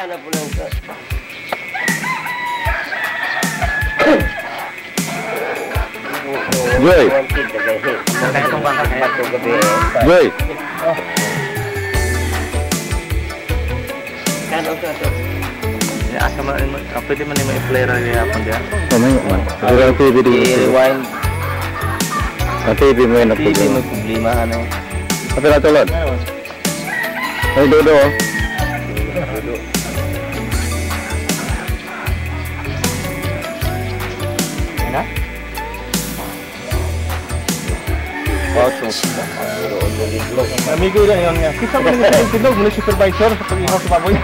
Ana pulang ke Boy. Boy. Kan oke apa itu apa dia? Rewind. Lima Dodo. Dodo. Ótimo. Amigo Irayangnya, kita menemukan kita mulai supervisor seperti host Pak Boy.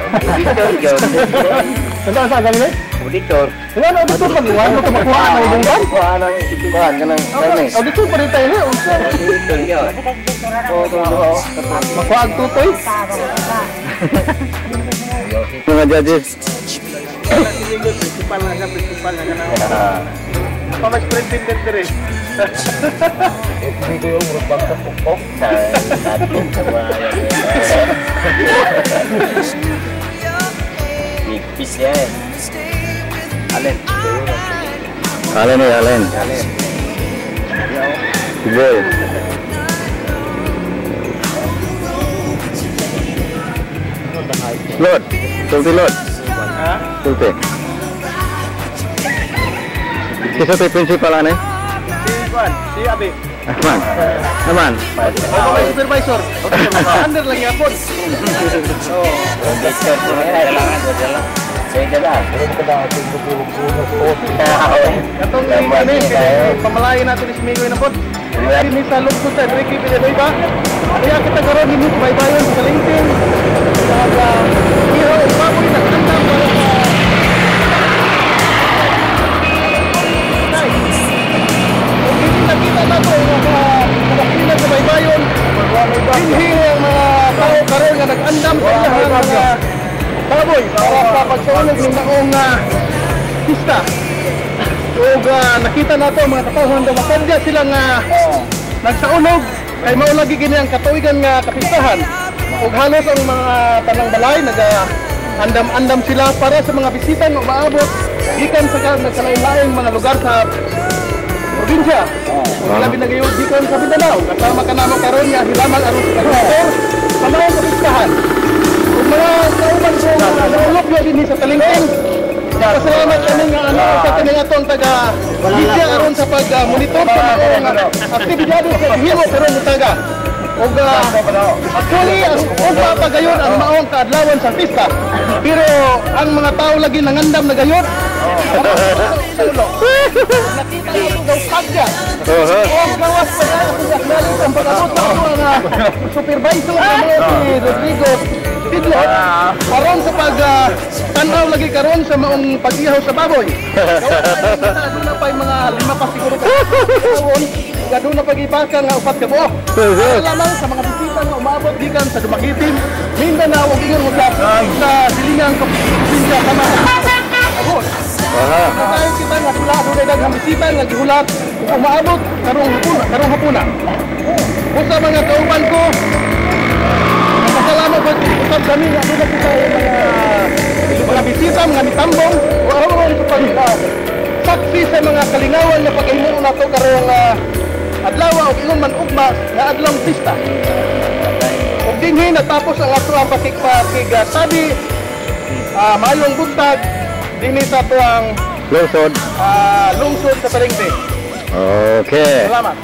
Kita saya kali ini? Auditor. Kenapa auditor kan? Wah, itu tempat kuah, ngomong kan? Kuah, nang itu kuah, kenang. Auditor berita ini untuk. Oh, tunggu. Makuah itu tuh. Mengajar dia. Prinsipal aja, prinsipal aja sampai sprinting kan tadi itu gue merupakan ya, ya, kepok ya. kan? Nipis ya. Alen Alen ya Alen Alen Gue Lord, Tulti Lord Tulti Sisa pa principal ano eh? Si Juan, si Abi. Supervisor. Okay, under lang yapon. Oh. okay, sir. Kailangan ko dyan lang. Kita nga nag-andam sa ilang mga baboy para sa pagsunog ng uh, pista. Ug ah, nakita nato mga katawhan daw masadya sila nga nagsaunog kay mao lagi gini ang katuigan nga kapistahan. Ug halos ang mga tanang balay naga andam-andam sila para sa mga bisita nga maabot gikan sa nagkalain-laing mga lugar sa probinsya. Ug labi na gayon gikan sa Mindanao. Kasama ka namo karon nga hilaman aron sa kapistahan sa mga kapistahan. Ug mga kauban ko nga naulog dinhi sa Talingking. Pasalamat kami nga ano sa kaning atong taga media aron sa pag-monitor sa mga aktibidades sa himo karon mo taga. Og uh, actually ang usa pa gayon ang maong kaadlawan sa pista. Pero ang mga tao lagi nangandam na gayon. Nakita ko daw pagya. Oho. Oh, gawas pa na ako sa kinalit ang pag-abot ng mga supervisor ng mga si Rodrigo Tidlo. Karon sa pag ah, tanaw lagi karon sa maong pag-ihaw sa baboy. Gawas na pa yung mga lima pa siguro ka. Karon, gado na pag-ibaka nga upat ka buok. Para lamang sa mga bisita nga umabot gikan sa Dumagitin, Mindanao ingon mo sa silingang probinsya sa mga Abot. Aha. Kaya kita nga sila doon ay daghang bisita nga gihulat umaabot karong hapuna, karong hapuna. Usa mga kauban ko Pasalamat po usab kami nga doon kita mga mga bisita mga mitambong o sa pag uh, saksi sa mga kalingawan na paghimuon nato karong uh, adlaw ug ingon man nga adlong pista. Ug dinhi natapos ang ato ang pakikpakig uh, sabi uh, mayong buntag dinhi sa tuang Lungsod. uh, lungsod sa Taringbe. Okay. Salamat.